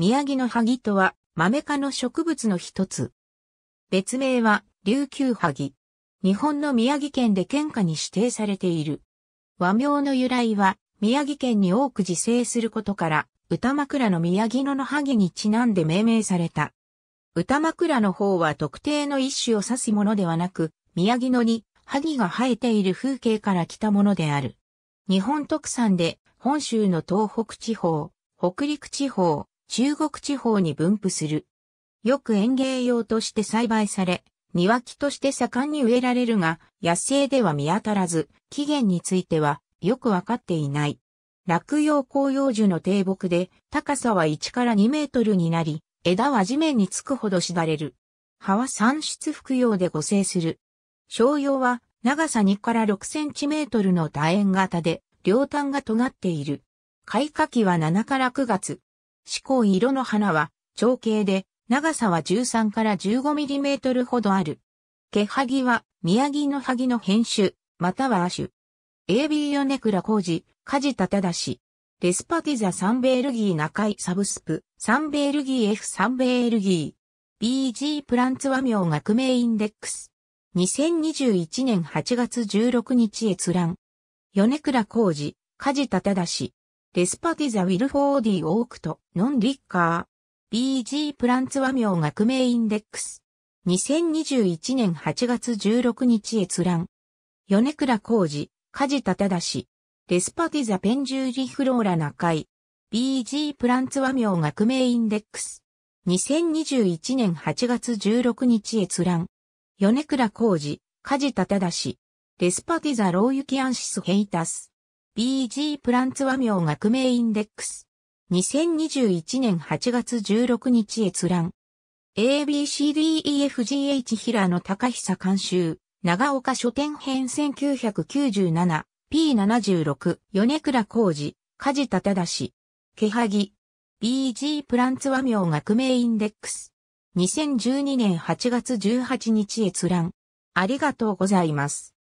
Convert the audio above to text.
宮城の萩とは、豆科の植物の一つ。別名は、琉球萩。日本の宮城県で県下に指定されている。和名の由来は、宮城県に多く自生することから、歌枕の宮城野の萩にちなんで命名された。歌枕の方は特定の一種を指すものではなく、宮城野に萩が生えている風景から来たものである。日本特産で本州の東北地方、北陸地方、中国地方に分布する。よく園芸用として栽培され、庭木として盛んに植えられるが、野生では見当たらず、起源についてはよくわかっていない。落葉紅葉樹の低木で、高さは1から2メートルになり、枝は地面につくほどしだれる。葉は産出服用で五生する。商用は長さ2から6センチメートルの楕円型で、両端が尖っている。開花期は7から9月。四光色の花は長径で、長さは13から15ミリメートルほどある。毛ハギは宮城の萩の変種、または亜種。AB ヨネクラ工事、梶田正。レスパティザ・サンベールギー中井サブスプ、サンベールギー F サンベールギー。BG Plants 和名学名インデックス。2021年8月16日閲覧。米倉浩司、梶田忠。Lespedeza wilfordii auct. non Ricker。BG Plants 和名学名インデックス。2021年8月16日閲覧。米倉浩司、梶田忠。Lespedeza penduliflora Nakai。BG Plants 和名学名インデックス。2021年8月16日閲覧。米倉浩司、梶田忠。Lespedeza liukiuensis Hatus.。BG Plants 和名学名インデックス。2021年8月16日閲覧。ABCDEFGH 平野隆久監修。長岡書店編1997。P76、米倉工事、梶田正。毛萩。BG プランツ和名学名インデックス。2012年8月18日閲覧。ありがとうございます。